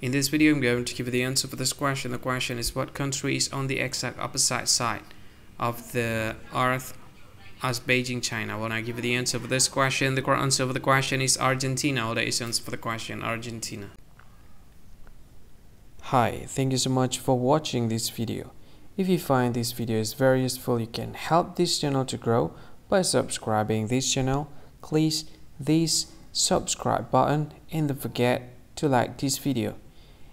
In this video, I'm going to give you the answer for this question. The question is what country is on the exact opposite side of the earth as Beijing, China? When I give you the answer for this question, the correct answer for the question is Argentina, or the answer for the question, Argentina. Hi, thank you so much for watching this video. If you find this video is very useful, you can help this channel to grow by subscribing this channel. Please this subscribe button and don't forget to like this video.